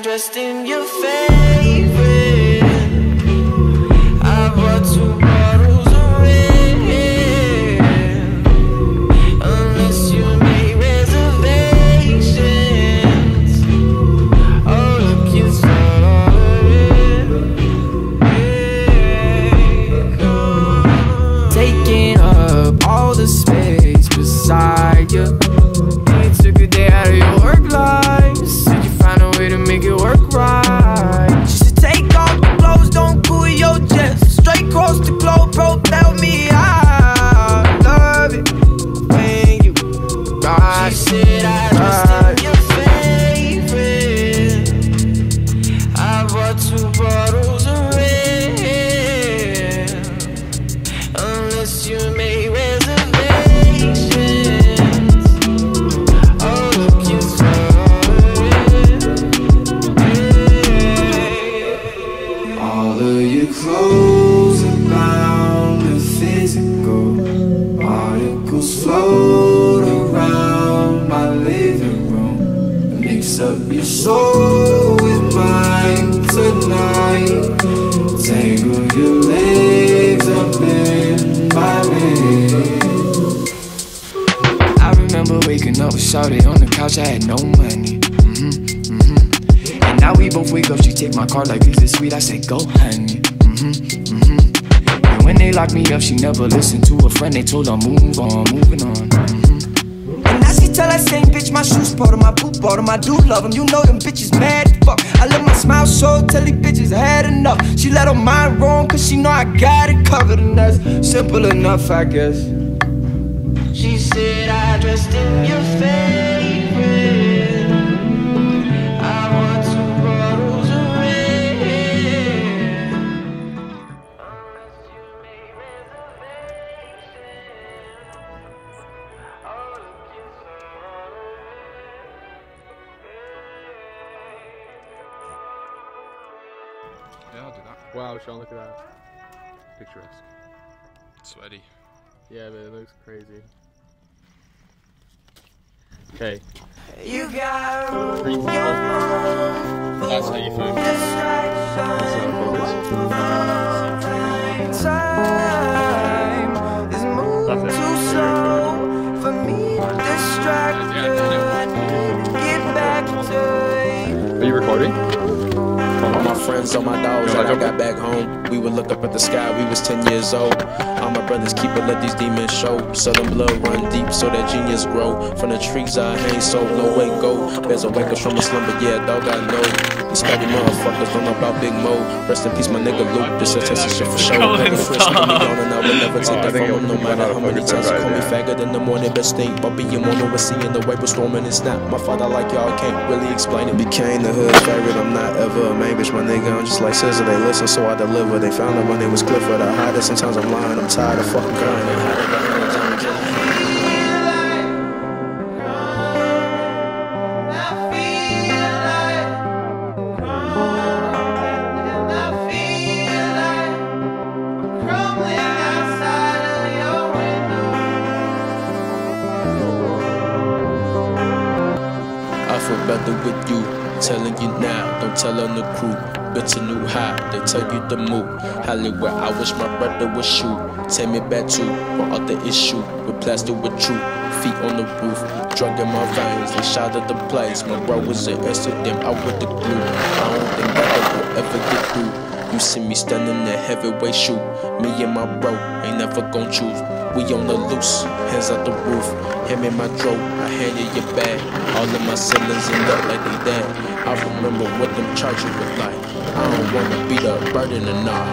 dressed in your face. Ride. She said I dressed in your favorite. I bought two bottles of red. Unless you made reservations. Oh, look, you sorry. All of your clothes are up your soul mine tonight. Tangle your legs up in my bed. I remember waking up with Shawty on the couch, I had no money. hmm hmm And now we both wake up, she take my card like this is sweet. I say, go, honey. hmm hmm And when they locked me up, she never listened to a friend. They told her, move on, moving on. Mhm. Now she tell that same bitch my shoes part of my boot bottom. I do love you know them bitches mad fuck. I let my smile show, tell these bitches had enough. She let her mind roam, cause she know I got it covered, and that's simple enough, I guess. She said I dressed in your favorite. Yeah, I'll do that. Wow, Sean, look at that. Picturesque. Sweaty. Yeah, but it looks crazy. Okay. You got Pretty cool. That's how you feel. Time is moving too slow for me to distract you. I need to get back to you. Are you recording? All my friends, all my dogs, You and I got back home. We would look up at the sky, we was 10 years old. All my brothers keep it, let these demons show. Southern blood run deep so that genius grow. From the trees I hang so low way go. There's a wake us from a slumber, yeah, dog, I know. These scabby motherfuckers don't know about Big Mo. Rest in peace, my nigga Luke. This is Texas shit for sure. Colin, Nigga Fritz, nigga me down and I would never take that think from him, no matter how many times you call me faggot in the morning, best thing. But being mono was seeing the way we're storming and snap. My father, like y'all, can't really explain it. Became the hood's favorite, I'm not ever a main bitch, my nigga. I'm just like scissor, they listen, so I deliver. They found out my name was Clifford. I hide it, sometimes I'm lying, I'm tired of fucking crying. I feel with you. Telling you now, don't tell on the crew. It's a new high, they tell you to move. Hollywood, I wish my brother would shoot. Take me back to my other issue. With plastic with truth, feet on the roof. Drug in my veins, they shot at the place. My bro was an incident, I with the glue. I don't think that I will ever get through. You see me standing there, heavyweight shoot. Me and my bro ain't never gon' choose. We on the loose, hands out the roof. Hand me my dro, I hand you your bag. All of my siblings end up like they dead. I remember what them charges was like. I don't wanna be the burden or not.